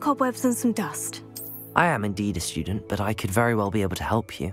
cobwebs and some dust. I am indeed a student, but I could very well be able to help you.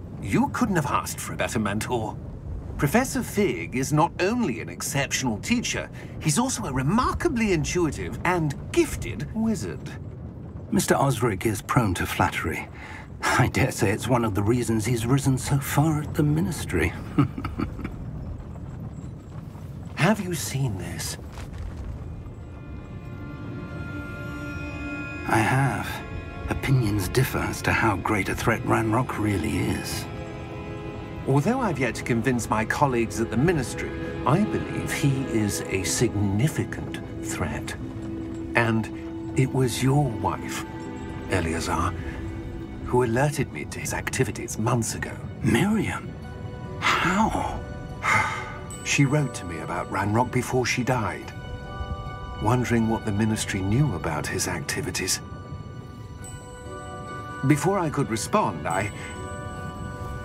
you couldn't have asked for a better mentor. Professor Fig is not only an exceptional teacher, he's also a remarkably intuitive and gifted wizard. Mr. Osric is prone to flattery. I dare say it's one of the reasons he's risen so far at the Ministry. have you seen this? I have. Opinions differ as to how great a threat Ranrock really is. Although I've yet to convince my colleagues at the Ministry, I believe he is a significant threat. And it was your wife, Eleazar, who alerted me to his activities months ago. Miriam? How? she wrote to me about Ranrock before she died, wondering what the Ministry knew about his activities. Before I could respond, I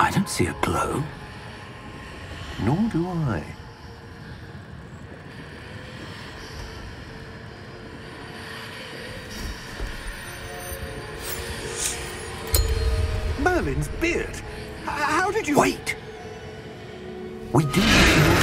I don't see a glow. Nor do I. Merlin's beard. How did you... Wait! We do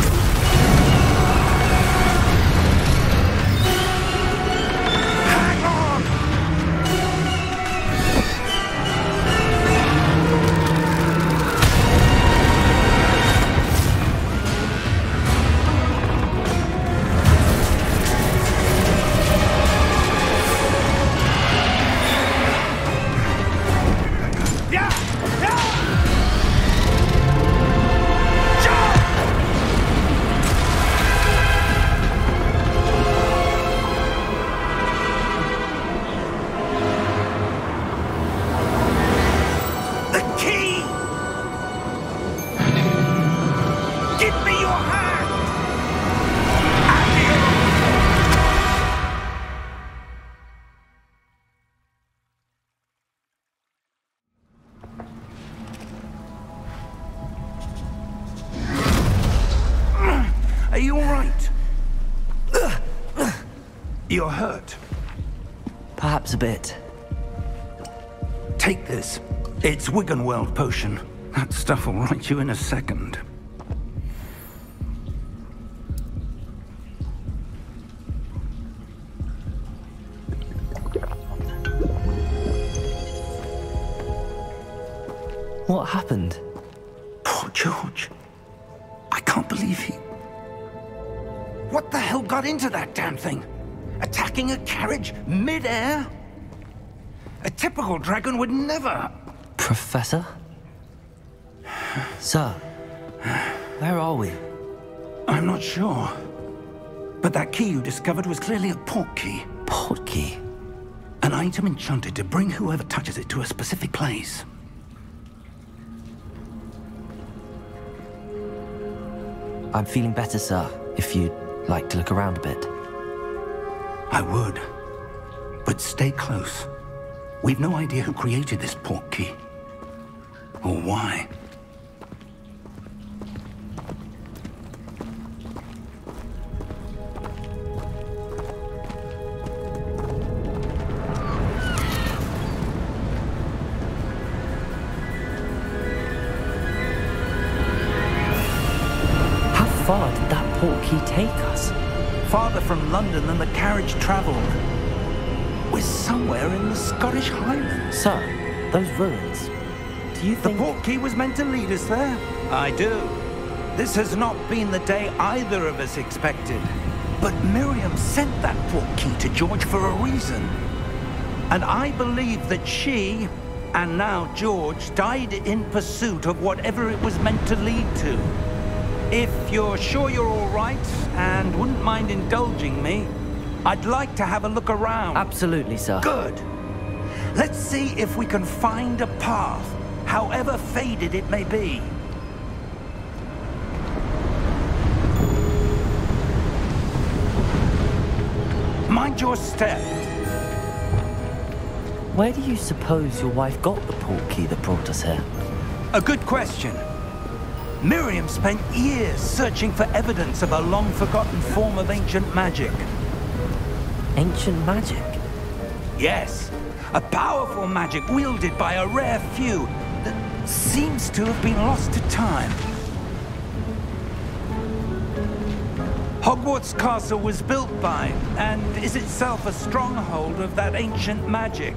Are you all right? You're hurt. Perhaps a bit. Take this. It's Wiggenweld potion. That stuff will right you in a second. What happened? Into that damn thing? Attacking a carriage mid-air? A typical dragon would never... Professor? Sir, where are we? I'm not sure. But that key you discovered was clearly a port key. Port key. An item enchanted to bring whoever touches it to a specific place. I'm feeling better, sir, if you'd like to look around a bit. I would. But stay close. We've no idea who created this port key. Or why. Somewhere in the Scottish Highlands. Sir, those ruins. Do you The think... port key was meant to lead us there? I do. This has not been the day either of us expected. But Miriam sent that port key to George for a reason. And I believe that she, and now George, died in pursuit of whatever it was meant to lead to. If you're sure you're all right and wouldn't mind indulging me, I'd like to have a look around. Absolutely, sir. Good. Let's see if we can find a path, however faded it may be. Mind your step. Where do you suppose your wife got the port key that brought us here? A good question. Miriam spent years searching for evidence of a long-forgotten form of ancient magic. Ancient magic? Yes, a powerful magic wielded by a rare few that seems to have been lost to time. Hogwarts Castle was built by, and is itself a stronghold of that ancient magic.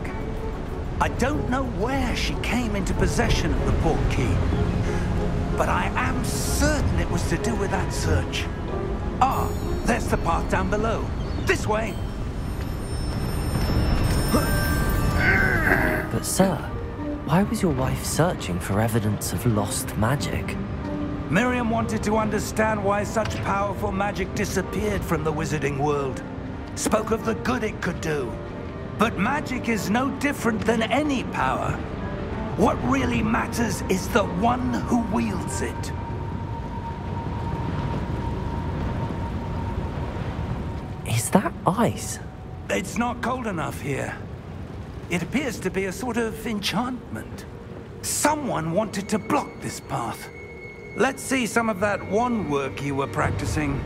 I don't know where she came into possession of the port key, but I am certain it was to do with that search. Ah, there's the path down below. This way. But, sir, why was your wife searching for evidence of lost magic? Miriam wanted to understand why such powerful magic disappeared from the wizarding world. Spoke of the good it could do. But magic is no different than any power. What really matters is the one who wields it. Is that ice? It's not cold enough here. It appears to be a sort of enchantment. Someone wanted to block this path. Let's see some of that wand work you were practicing.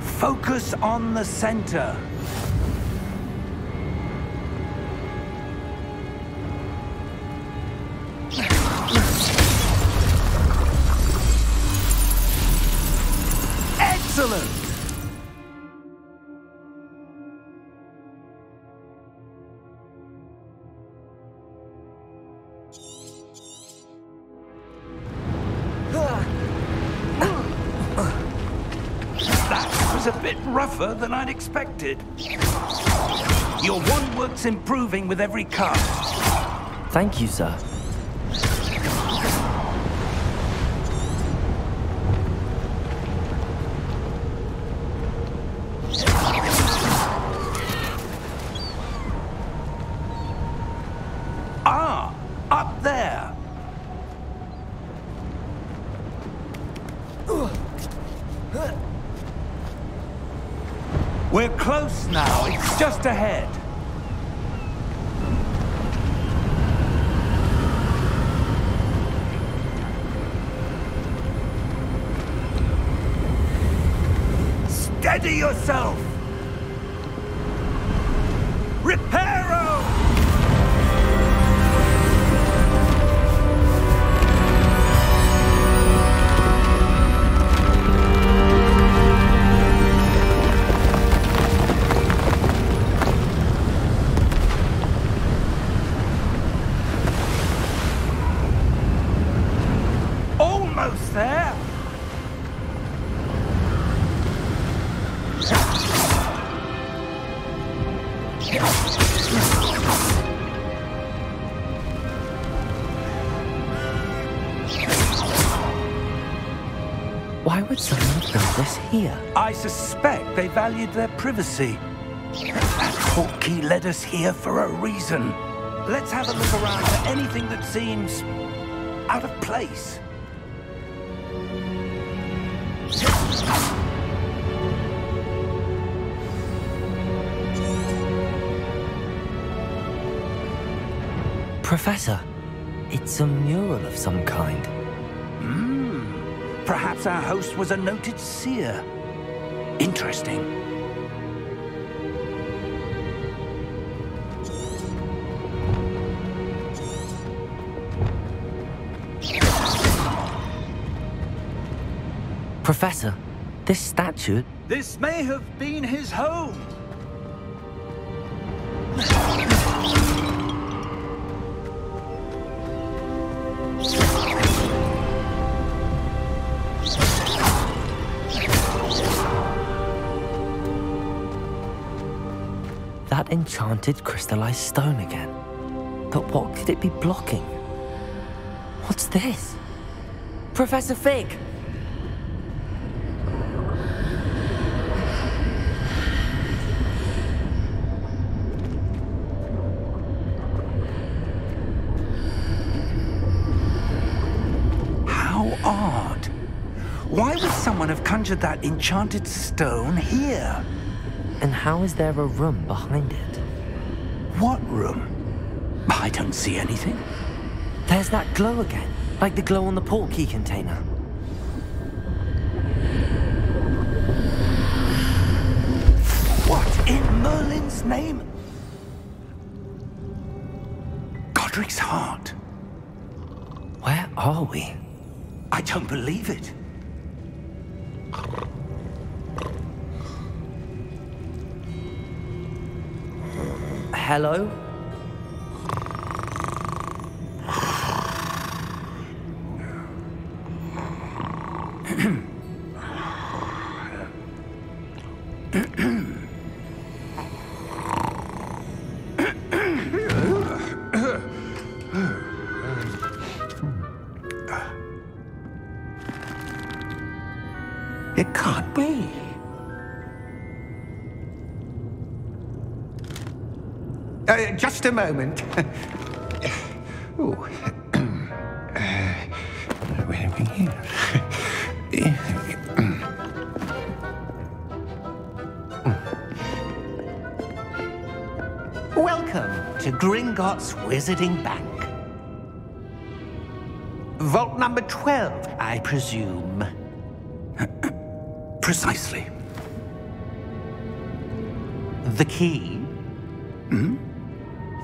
Focus on the center. Excellent! Expected. Your wand work's improving with every cast. Thank you, sir. Why would someone build this here? I suspect they valued their privacy. That portkey led us here for a reason. Let's have a look around for anything that seems out of place. Professor, it's a mural of some kind. Perhaps our host was a noted seer. Interesting. Professor, this statue, This may have been his home. Enchanted crystallized stone again. But what could it be blocking? What's this? Professor Fig! How odd. Why would someone have conjured that enchanted stone here? And how is there a room behind it? What room? I don't see anything. There's that glow again, like the glow on the portkey container. What in Merlin's name? Godric's heart. Where are we? I don't believe it. Hello? Uh, moment. Ooh. something here. Welcome to Gringotts Wizarding Bank. Vault number 12, I presume. Precisely. The key? Hmm?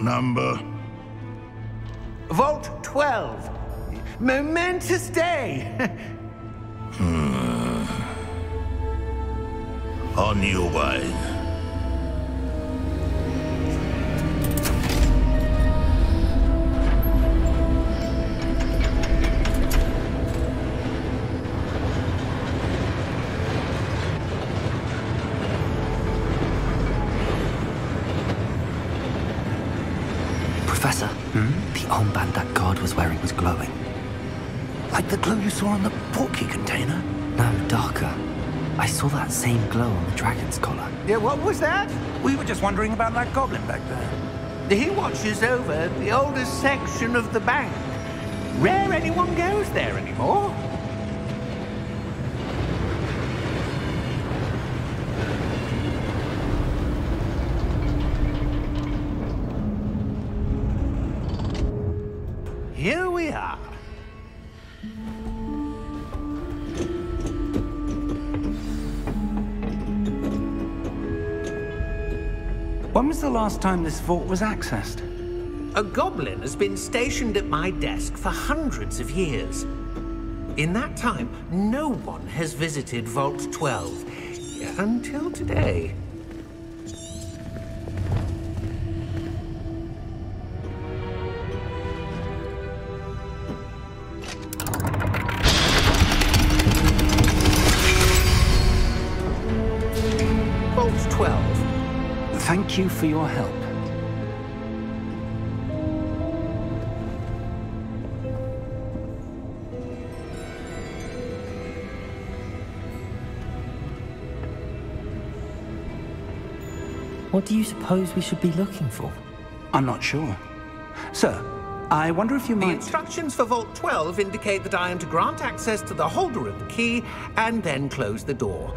Number. Vault 12. Momentous day. Hmm. On your way. The armband that guard was wearing was glowing. Like the glow you saw on the portkey container? No, darker. I saw that same glow on the dragon's collar. yeah, what was that? We were just wondering about that goblin back there. He watches over the oldest section of the bank. Rare anyone goes there anymore. Was the last time this vault was accessed? A goblin has been stationed at my desk for hundreds of years. In that time, no one has visited Vault 12 until today. Thank you for your help. What do you suppose we should be looking for? I'm not sure. Sir, I wonder if you might... The instructions for Vault 12 indicate that I am to grant access to the holder of the key and then close the door.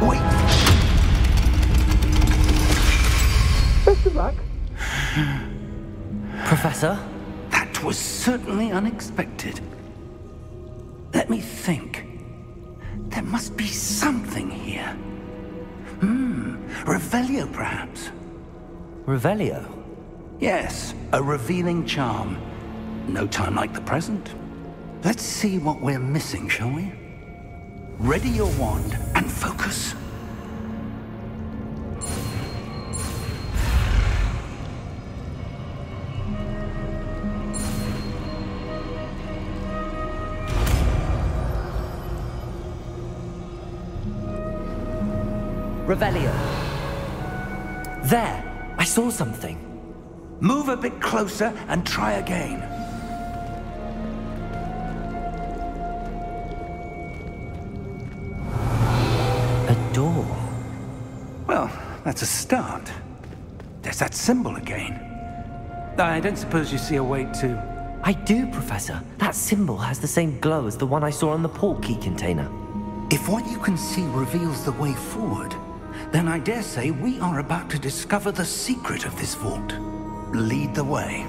Wait! Luck. Professor? That was certainly unexpected. Let me think. There must be something here. Hmm, Revelio, perhaps. Revelio? Yes, a revealing charm. No time like the present. Let's see what we're missing, shall we? Ready your wand and focus. Revelio. There! I saw something. Move a bit closer and try again. A door. Well, that's a start. There's that symbol again. I don't suppose you see a way to... I do, Professor. That symbol has the same glow as the one I saw on the port key container. If what you can see reveals the way forward, then I dare say we are about to discover the secret of this vault. Lead the way.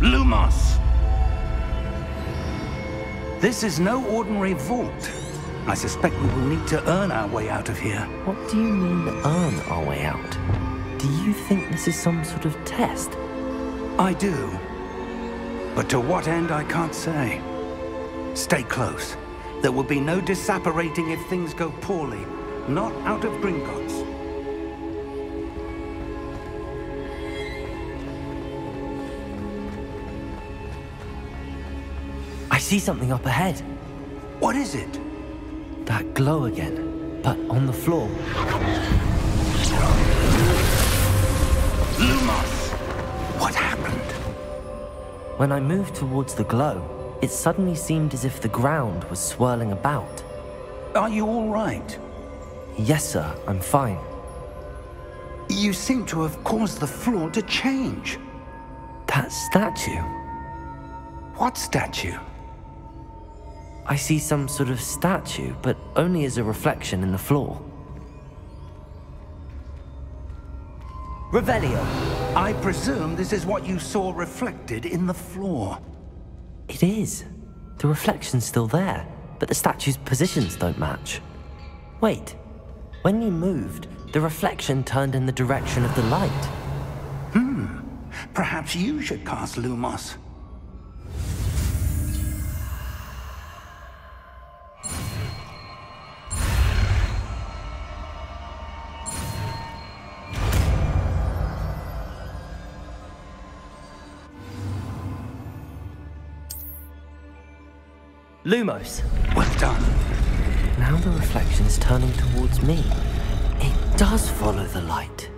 Lumos! This is no ordinary vault. I suspect we will need to earn our way out of here. What do you mean, earn our way out? Do you think this is some sort of test? I do. But to what end, I can't say. Stay close. There will be no disapparating if things go poorly. Not out of Gringotts. I see something up ahead. What is it? That glow again, but on the floor. Lumos! What happened? When I moved towards the glow, it suddenly seemed as if the ground was swirling about. Are you all right? Yes, sir, I'm fine. You seem to have caused the floor to change. That statue. What statue? I see some sort of statue, but only as a reflection in the floor. Revelio. I presume this is what you saw reflected in the floor. It is. The reflection's still there, but the statue's positions don't match. Wait. When you moved, the reflection turned in the direction of the light. Hmm. Perhaps you should cast Lumos. Lumos. Well done. Now the reflection's turning towards me. It does follow the light.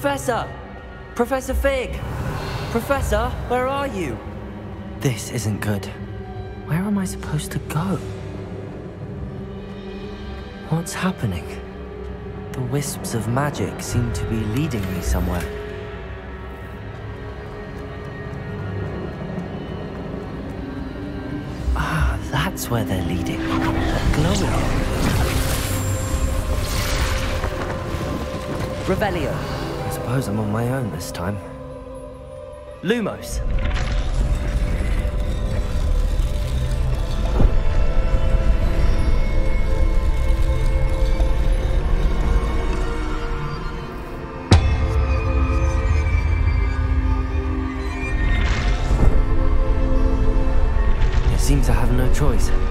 Professor! Professor Fig! Professor, where are you? This isn't good. Where am I supposed to go? What's happening? The wisps of magic seem to be leading me somewhere. Ah, that's where they're leading. Glowing. Revelio suppose I'm on my own this time. Lumos! It seems I have no choice.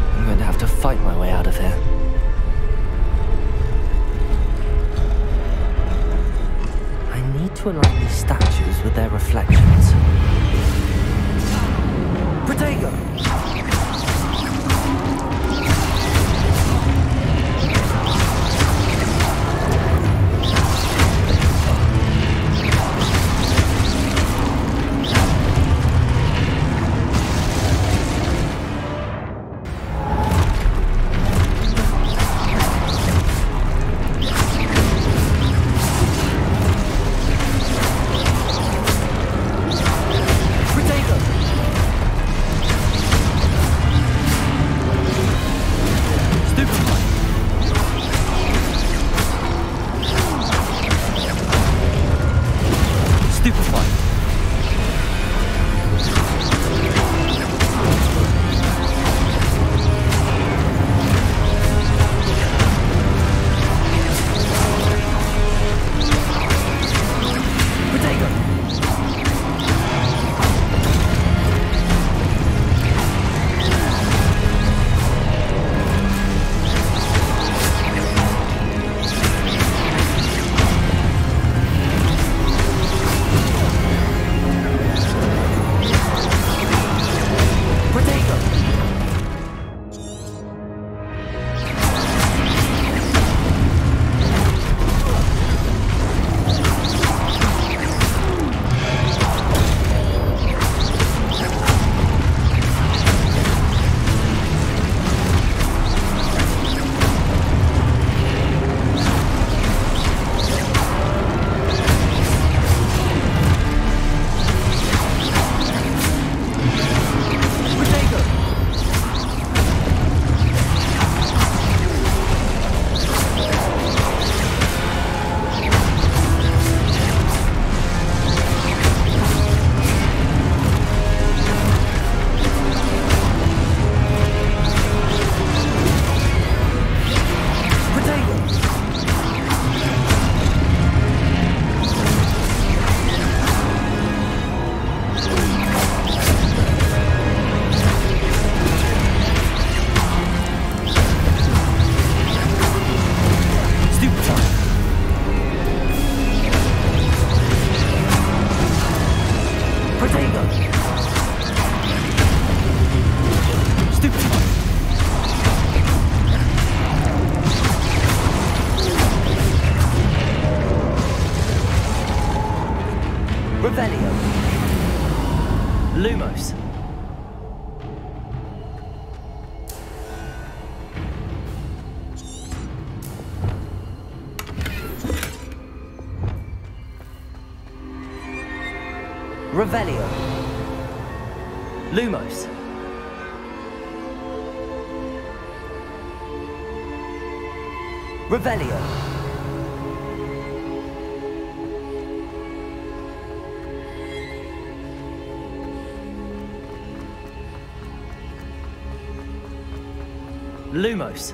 Lumos.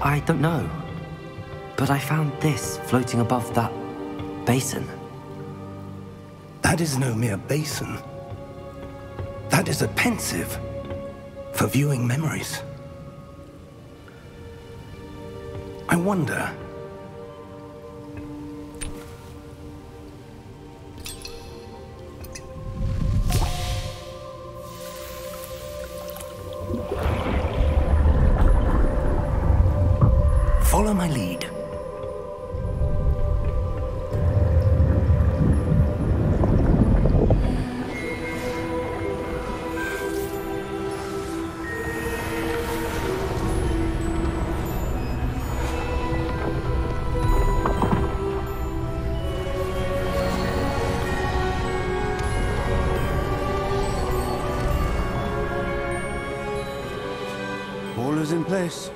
I don't know. But I found this floating above that basin. That is no mere basin. That is a Pensieve for viewing memories. I wonder Follow my lead. All is in place.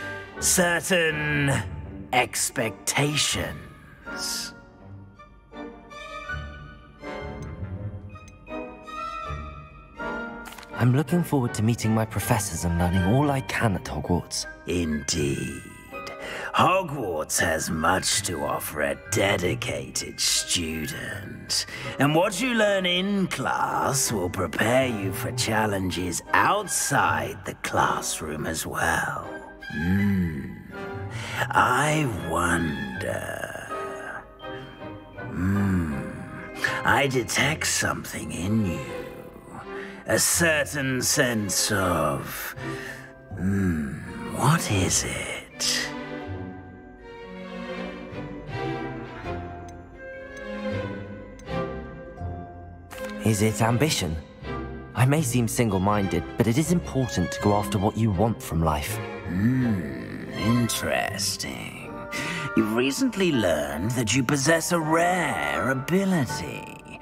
Certain expectations. I'm looking forward to meeting my professors and learning all I can at Hogwarts. Indeed. Hogwarts has much to offer a dedicated student. And what you learn in class will prepare you for challenges outside the classroom as well. Hmm. I wonder. Hmm. I detect something in you. A certain sense of. Hmm. What is it? Is it ambition? I may seem single minded, but it is important to go after what you want from life. Hmm. Interesting. You've recently learned that you possess a rare ability.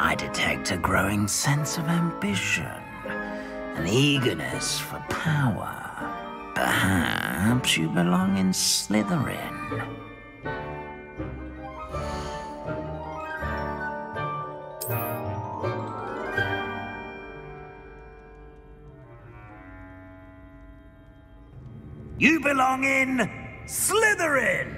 I detect a growing sense of ambition, an eagerness for power. Perhaps you belong in Slytherin. Belong in Slytherin!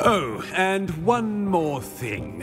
Oh, and one more thing.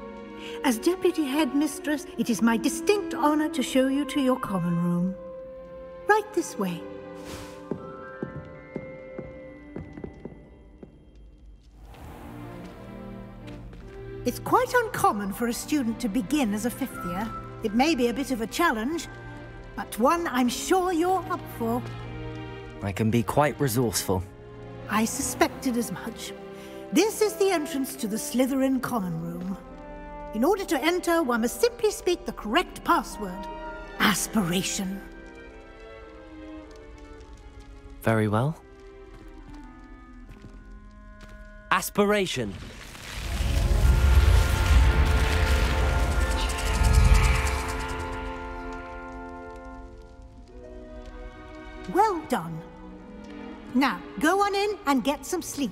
As Deputy Headmistress, it is my distinct honor to show you to your common room. Right this way. It's quite uncommon for a student to begin as a fifth year. It may be a bit of a challenge, but one I'm sure you're up for. I can be quite resourceful. I suspected as much. This is the entrance to the Slytherin Common Room. In order to enter, one must simply speak the correct password. Aspiration. Very well. Aspiration. Well done. Now, go on in and get some sleep.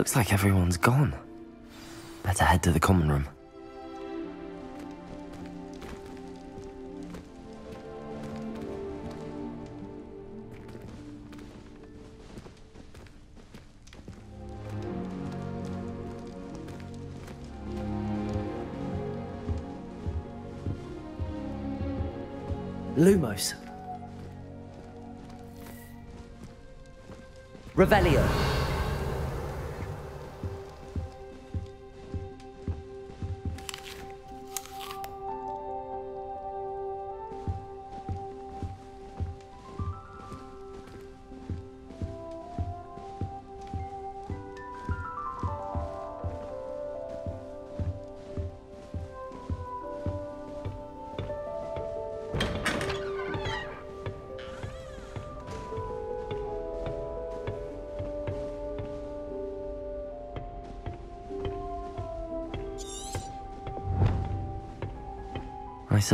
Looks like everyone's gone. Better head to the common room. Lumos. Revelio.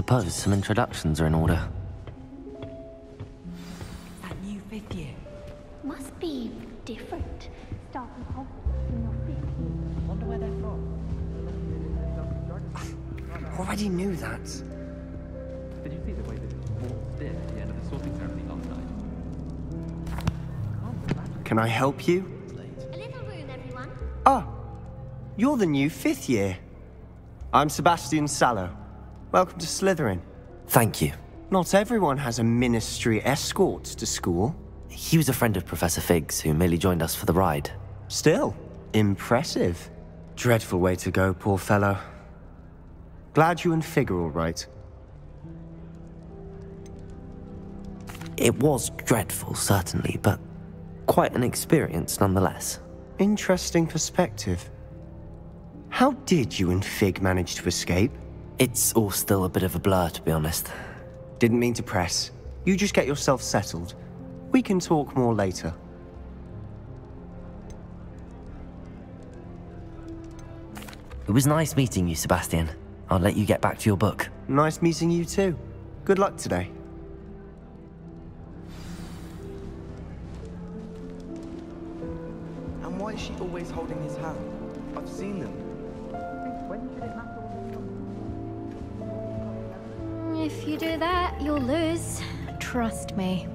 Suppose some introductions are in order. That new fifth year. Must be different. Starting off in your fifth year. Wonder where they're from. Already knew that. Did you see the way they waltzed in at the end of the sorting ceremony last night? Can I help you? A little room, everyone. Oh, you're the new fifth year. I'm Sebastian Sallow. Welcome to Slytherin. Thank you. Not everyone has a ministry escort to school. He was a friend of Professor Fig's, who merely joined us for the ride. Still, impressive. Dreadful way to go, poor fellow. Glad you and Fig are all right. It was dreadful, certainly, but quite an experience nonetheless. Interesting perspective. How did you and Fig manage to escape? It's all still a bit of a blur, to be honest. Didn't mean to press. You just get yourself settled. We can talk more later. It was nice meeting you, Sebastian. I'll let you get back to your book. Nice meeting you too. Good luck today. And why is she always holding his hand? I've seen them. If you do that, you'll lose. Trust me.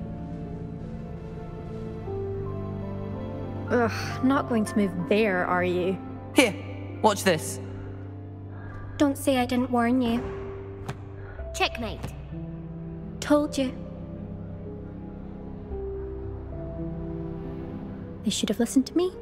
Ugh, not going to move there, are you? Here, watch this. Don't say I didn't warn you. Checkmate. Told you. They should have listened to me.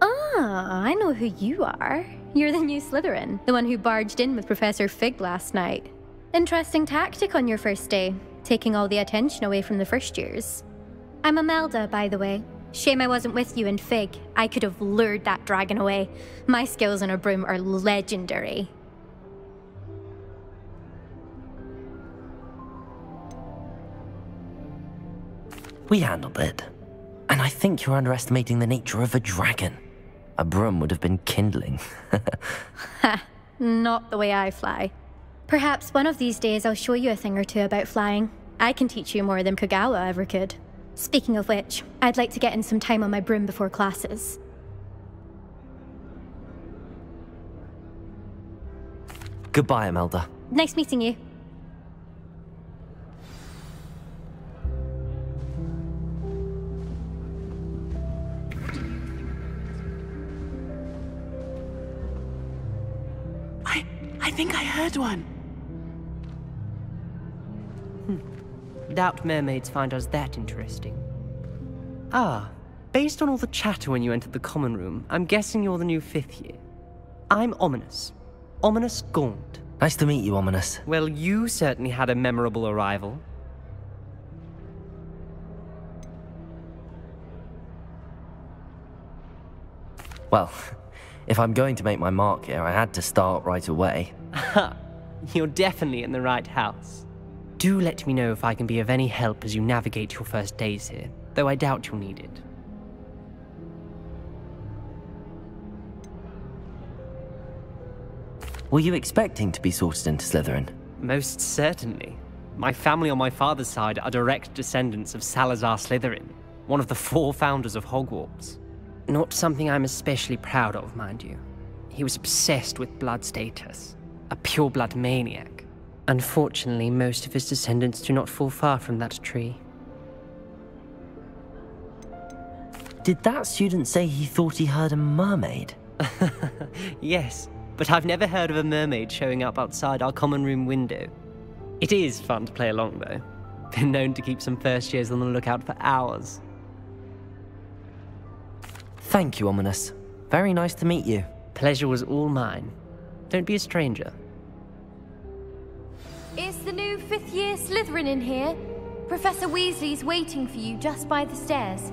Ah, I know who you are. You're the new Slytherin, the one who barged in with Professor Fig last night. Interesting tactic on your first day, taking all the attention away from the first years. I'm Imelda, by the way. Shame I wasn't with you in Fig. I could have lured that dragon away. My skills on a broom are legendary. We handled it. And I think you're underestimating the nature of a dragon. A broom would have been kindling. Ha, not the way I fly. Perhaps one of these days I'll show you a thing or two about flying. I can teach you more than Kogawa ever could. Speaking of which, I'd like to get in some time on my broom before classes. Goodbye, Imelda. Nice meeting you. I, I think I heard one. Hmm. Doubt mermaids find us that interesting. Ah, based on all the chatter when you entered the common room, I'm guessing you're the new fifth year. I'm Ominis. Ominis Gaunt. Nice to meet you, Ominis. Well, you certainly had a memorable arrival. Well, if I'm going to make my mark here, I had to start right away. Ha! You're definitely in the right house. Do let me know if I can be of any help as you navigate your first days here, though I doubt you'll need it. Were you expecting to be sorted into Slytherin? Most certainly. My family on my father's side are direct descendants of Salazar Slytherin, one of the four founders of Hogwarts. Not something I'm especially proud of, mind you. He was obsessed with blood status, a pure-blood maniac. Unfortunately, most of his descendants do not fall far from that tree. Did that student say he thought he heard a mermaid? yes, but I've never heard of a mermaid showing up outside our common room window. It is fun to play along, though. Been known to keep some first years on the lookout for hours. Thank you, Ominis. Very nice to meet you. Pleasure was all mine. Don't be a stranger. Is the new fifth year Slytherin in here? Professor Weasley's waiting for you just by the stairs.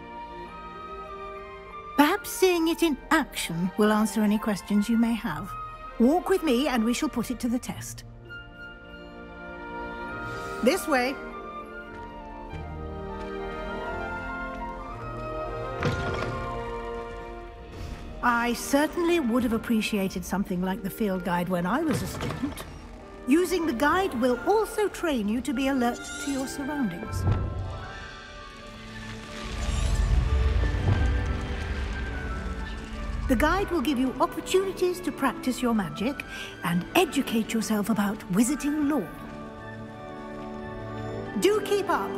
Perhaps seeing it in action will answer any questions you may have. Walk with me and we shall put it to the test. This way. I certainly would have appreciated something like the field guide when I was a student. Using the guide will also train you to be alert to your surroundings. The guide will give you opportunities to practice your magic and educate yourself about wizarding lore. Do keep up!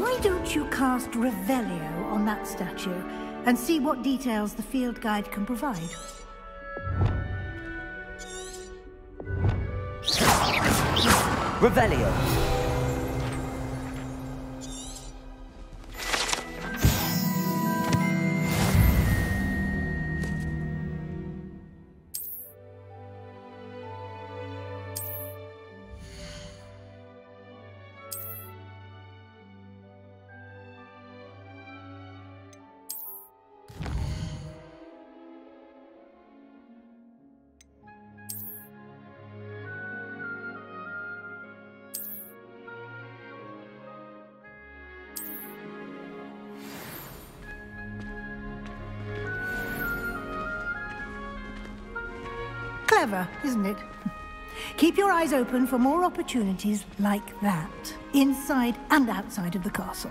Why don't you cast Revelio on that statue and see what details the field guide can provide? Revelio! Isn't it? Keep your eyes open for more opportunities like that, inside and outside of the castle.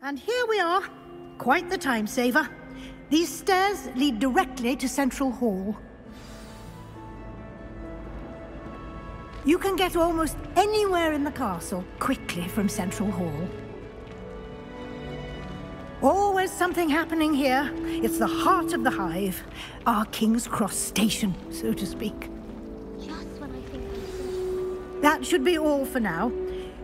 And here we are. Quite the time saver. These stairs lead directly to Central Hall. You can get almost anywhere in the castle quickly from Central Hall. Always something happening here. It's the heart of the hive. Our King's Cross station, so to speak. That should be all for now.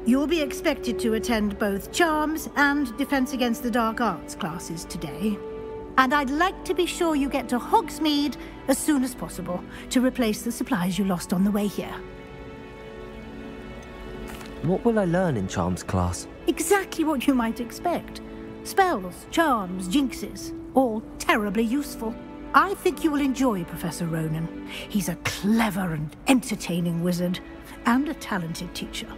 You'll be expected to attend both Charms and Defense Against the Dark Arts classes today. And I'd like to be sure you get to Hogsmeade as soon as possible to replace the supplies you lost on the way here. What will I learn in Charms class? Exactly what you might expect. Spells, charms, jinxes, all terribly useful. I think you will enjoy Professor Ronen. He's a clever and entertaining wizard, and a talented teacher.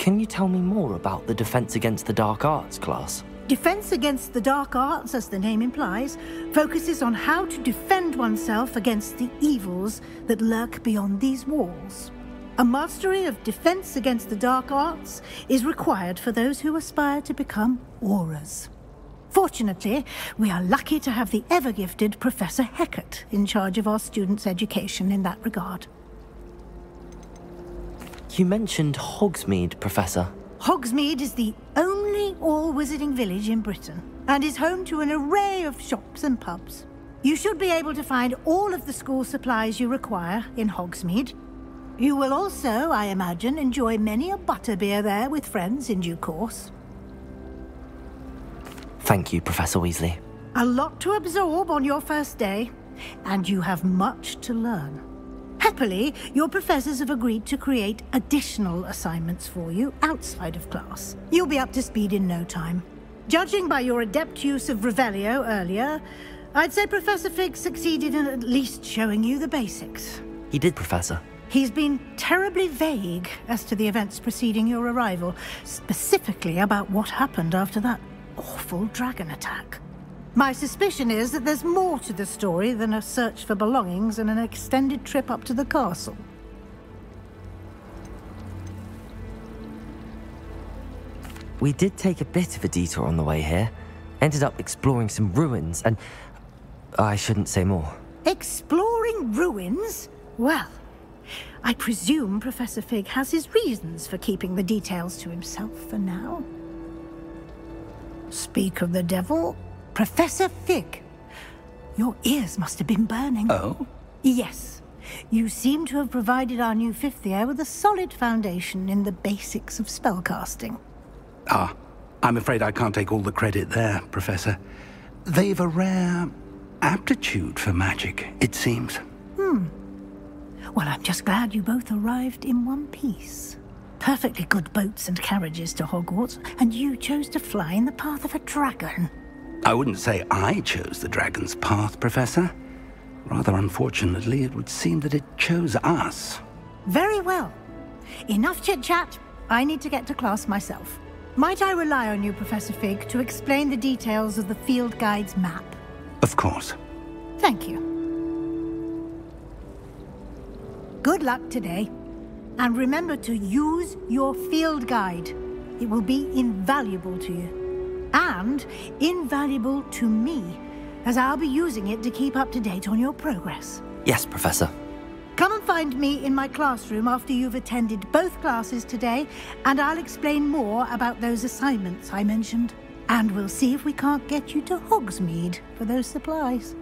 Can you tell me more about the Defense Against the Dark Arts class? Defense Against the Dark Arts, as the name implies, focuses on how to defend oneself against the evils that lurk beyond these walls. A mastery of defense against the dark arts is required for those who aspire to become Aurors. Fortunately, we are lucky to have the ever-gifted Professor Hecat in charge of our students' education in that regard. You mentioned Hogsmeade, Professor. Hogsmeade is the only all-wizarding village in Britain, and is home to an array of shops and pubs. You should be able to find all of the school supplies you require in Hogsmeade, you will also, I imagine, enjoy many a butterbeer there with friends in due course. Thank you, Professor Weasley. A lot to absorb on your first day, and you have much to learn. Happily, your professors have agreed to create additional assignments for you outside of class. You'll be up to speed in no time. Judging by your adept use of Revelio earlier, I'd say Professor Fig succeeded in at least showing you the basics. He did, Professor. He's been terribly vague as to the events preceding your arrival, specifically about what happened after that awful dragon attack. My suspicion is that there's more to the story than a search for belongings and an extended trip up to the castle. We did take a bit of a detour on the way here. Ended up exploring some ruins and... Uh, I shouldn't say more. Exploring ruins? Well, I presume Professor Fig has his reasons for keeping the details to himself for now. Speak of the devil, Professor Fig. Your ears must have been burning. Oh? Yes. You seem to have provided our new fifth year with a solid foundation in the basics of spellcasting. Ah, I'm afraid I can't take all the credit there, Professor. They've a rare aptitude for magic, it seems. Hmm. Well, I'm just glad you both arrived in one piece. Perfectly good boats and carriages to Hogwarts, and you chose to fly in the path of a dragon. I wouldn't say I chose the dragon's path, Professor. Rather unfortunately, it would seem that it chose us. Very well. Enough chit-chat. I need to get to class myself. Might I rely on you, Professor Fig, to explain the details of the field guide's map? Of course. Thank you. Good luck today. And remember to use your field guide. It will be invaluable to you. And invaluable to me, as I'll be using it to keep up to date on your progress. Yes, Professor. Come and find me in my classroom after you've attended both classes today, and I'll explain more about those assignments I mentioned. And we'll see if we can't get you to Hogsmeade for those supplies.